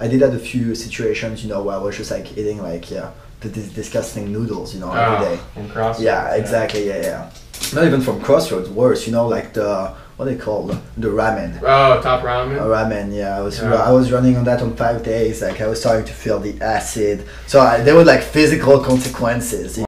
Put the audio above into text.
I did have a few situations, you know, where I was just like eating like yeah, the the disgusting noodles, you know, every Oh, from Crossroads. Yeah, exactly. Yeah, yeah. Not even from Crossroads. Worse, you know, like the what they call the ramen. Oh, top ramen. Uh, ramen, yeah. I was Yeah. I was running on that on five days. Like I was starting to feel the acid. So I, there were like physical consequences.